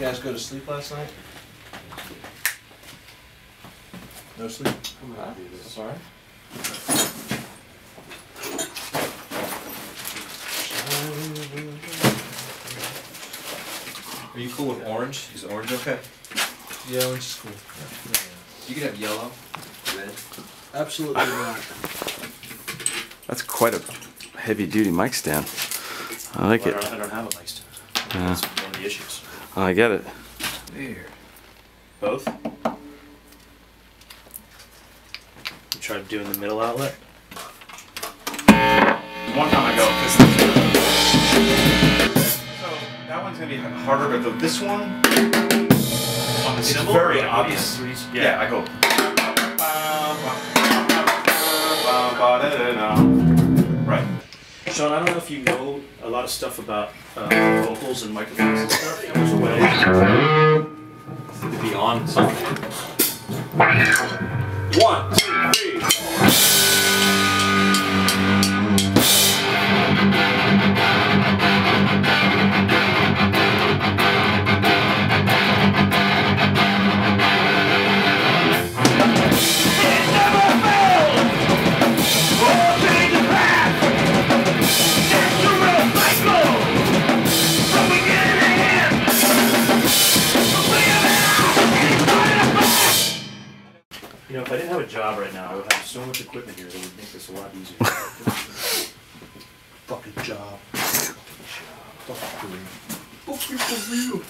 you guys go to sleep last night? No sleep? Sorry? Are you cool with orange? Is orange okay? Yeah, orange is cool. You could have yellow, red. Absolutely not. That's quite a heavy duty mic stand. I like Well, I it. don't, I don't have a mic stand. Yeah. That's one of the issues. I get it. Weird. Both? You tried doing the middle outlet? One time I go, this So that one's gonna be harder to go. This one, on it's Symbol? very Like, obvious. threes? Yeah, I go. Right. Sean, I don't know if you know a lot of stuff about uh, vocals and microphones and stuff. On something. One, two, three. You know, if I didn't have a job right now, I would have so much equipment here that would make this a lot easier. Fucking job. Fucking for real. Fucking for real.